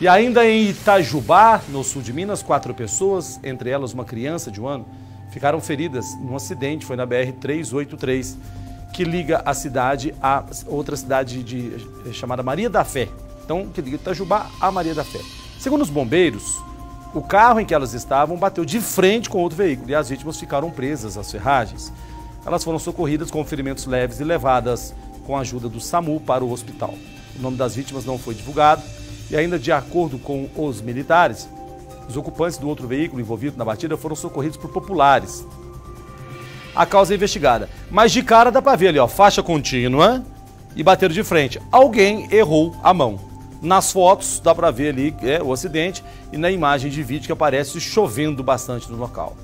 E ainda em Itajubá, no sul de Minas, quatro pessoas, entre elas uma criança de um ano, ficaram feridas num acidente, foi na BR-383, que liga a cidade a outra cidade de, chamada Maria da Fé. Então, que liga Itajubá a Maria da Fé. Segundo os bombeiros, o carro em que elas estavam bateu de frente com outro veículo e as vítimas ficaram presas às ferragens. Elas foram socorridas com ferimentos leves e levadas com a ajuda do SAMU para o hospital. O nome das vítimas não foi divulgado e ainda de acordo com os militares, os ocupantes do outro veículo envolvido na batida foram socorridos por populares. A causa é investigada. Mas de cara dá pra ver ali, ó, faixa contínua e bateram de frente. Alguém errou a mão. Nas fotos dá pra ver ali é, o acidente e na imagem de vídeo que aparece chovendo bastante no local.